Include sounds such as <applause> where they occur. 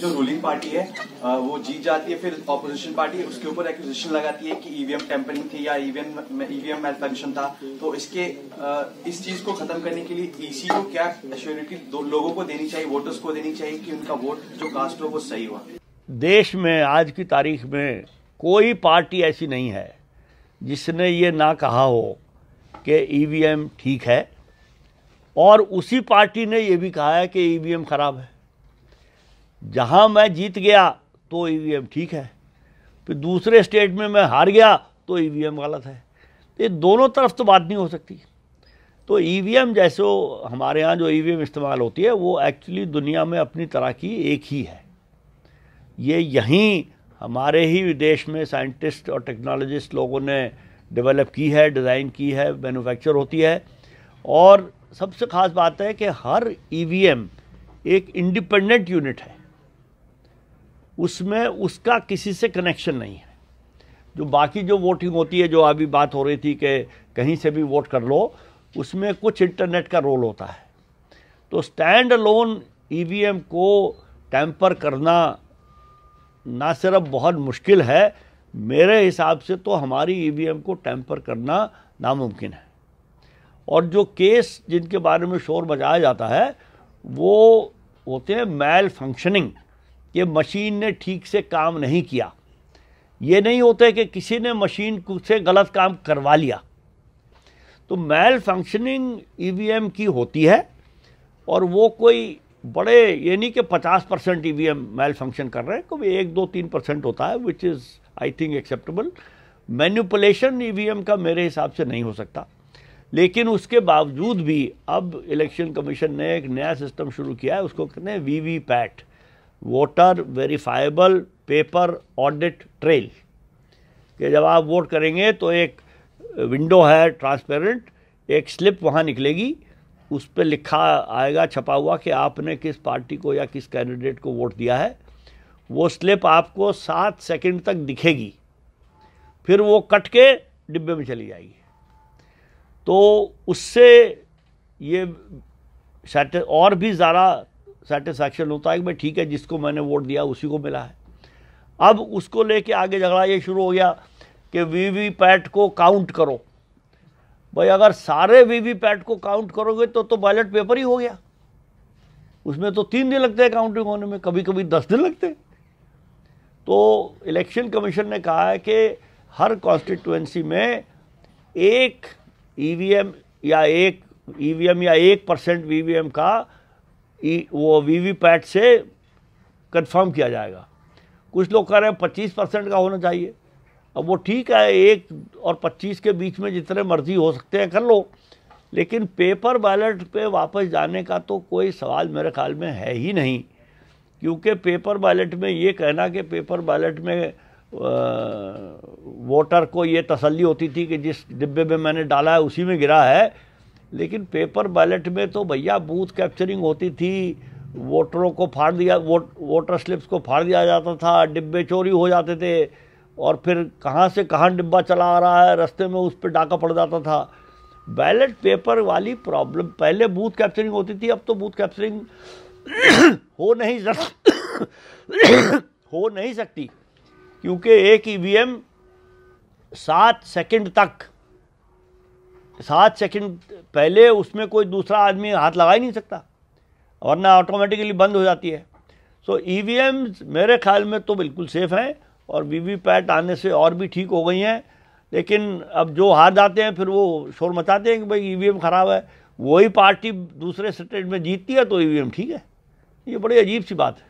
जो ruling party है वो जीत जाती है, फिर ऑपोजिशन पार्टी उसके ऊपर एक्विजिशन लगाती है कि ईवीएम टेम्परिंग थी या ईवीएम ईवीएम मेल फ़ंक्शन था। तो इसके इस चीज़ को खत्म करने के लिए ईसी को क्या एश्योरिटी लोगों को देनी चाहिए वोटर्स को देनी चाहिए कि उनका वोट जो कास्ट हो, वो सही हुआ देश में आज की तारीख में कोई पार्टी ऐसी नहीं है जिसने ये ना कहा हो कि ईवीएम ठीक है और उसी पार्टी ने ये भी कहा है कि ईवीएम खराब है। जहाँ मैं जीत गया तो ईवीएम ठीक है। फिर दूसरे स्टेट में मैं हार गया तो ईवीएम गलत है। ये दोनों तरफ़ तो बात नहीं हो सकती। तो ईवीएम जैसे हमारे यहाँ जो ईवीएम इस्तेमाल होती है, वो एक्चुअली दुनिया में अपनी तरह की एक ही है। ये यहीं हमारे ही विदेश में साइंटिस्ट और टेक्नोलॉजिस्ट लोगों ने डेवलप की है डिज़ाइन की है मैन्युफैक्चर होती है। और सबसे ख़ास बात है कि हर ईवीएम एक इंडिपेंडेंट यूनिट है। उसमें उसका किसी से कनेक्शन नहीं है। जो बाकी जो वोटिंग होती है, जो अभी बात हो रही थी कि कहीं से भी वोट कर लो, उसमें कुछ इंटरनेट का रोल होता है। तो स्टैंड अलोन ईवीएम को टैंपर करना ना सिर्फ़ बहुत मुश्किल है, मेरे हिसाब से तो हमारी ईवीएम को टैंपर करना नामुमकिन है। और जो केस जिनके बारे में शोर मचाया जाता है, वो होते हैं मैल फंक्शनिंग कि मशीन ने ठीक से काम नहीं किया। ये नहीं होते कि किसी ने मशीन से गलत काम करवा लिया। तो मैल फंक्शनिंग ईवीएम की होती है और वो कोई बड़े, ये नहीं कि 50 परसेंट ई मैल फ़ंक्शन कर रहे हैं कभी एक दो तीन परसेंट होता है which is I think acceptable manipulation ई का मेरे हिसाब से नहीं हो सकता। लेकिन उसके बावजूद भी अब इलेक्शन कमीशन ने एक नया सिस्टम शुरू किया है, उसको कहते हैं V V pat voter verifiable paper audit trail कि जब आप वोट करेंगे तो एक विंडो है ट्रांसपेरेंट एक स्लिप वहाँ निकलेगी, उस पर लिखा आएगा, छपा हुआ कि आपने किस पार्टी को या किस कैंडिडेट को वोट दिया है। वो स्लिप आपको सात सेकंड तक दिखेगी, फिर वो कट के डिब्बे में चली जाएगी। तो उससे ये और भी ज़्यादा सेटिस्फैक्शन होता है कि भाई ठीक है, जिसको मैंने वोट दिया, उसी को मिला है। अब उसको लेके आगे झगड़ा ये शुरू हो गया कि वी पैट को काउंट करो। भाई अगर सारे वी पैट को काउंट करोगे तो तो बैलेट पेपर ही हो गया। उसमें तो तीन दिन लगते हैं काउंटिंग होने में कभी कभी दस दिन लगते हैं। तो इलेक्शन कमीशन ने कहा है कि हर कॉन्स्टिट्यूएंसी में एक ईवीएम या एक ईवीएम या एक परसेंट वीवीएम का वो वीवीपैट से कंफर्म किया जाएगा। कुछ लोग कह रहे हैं पच्चीस परसेंट का होना चाहिए। अब वो ठीक है, एक और पच्चीस के बीच में जितने मर्ज़ी हो सकते हैं कर लो, लेकिन पेपर बैलेट पे वापस जाने का तो कोई सवाल मेरे ख्याल में है ही नहीं, क्योंकि पेपर बैलेट में ये कहना कि पेपर बैलेट में वोटर को ये तसल्ली होती थी कि जिस डिब्बे में मैंने डाला है उसी में गिरा है लेकिन पेपर बैलेट में तो भैया बूथ कैप्चरिंग होती थी वोटरों को फाड़ दिया वोट वोटर स्लिप्स को फाड़ दिया जाता था, डिब्बे चोरी हो जाते थे, और फिर कहाँ से कहाँ डिब्बा चला आ रहा है, रास्ते में उस पर डाका पड़ जाता था। बैलेट पेपर वाली प्रॉब्लम पहले बूथ कैप्चरिंग होती थी, अब तो बूथ कैप्चरिंग <coughs> हो नहीं <coughs> हो नहीं सकती, क्योंकि एक ईवीएम सात सेकेंड तक सात सेकंड पहले उसमें कोई दूसरा आदमी हाथ लगा ही नहीं सकता वरना ऑटोमेटिकली बंद हो जाती है। सो so, ईवीएम मेरे ख्याल में तो बिल्कुल सेफ़ हैं और वीवीपैट आने से और भी ठीक हो गई हैं लेकिन अब जो हार जाते हैं फिर वो शोर मचाते हैं कि भाई ईवीएम ख़राब है। वही पार्टी दूसरे स्टेट में जीतती है तो ईवीएम ठीक है। ये बड़ी अजीब सी बात है।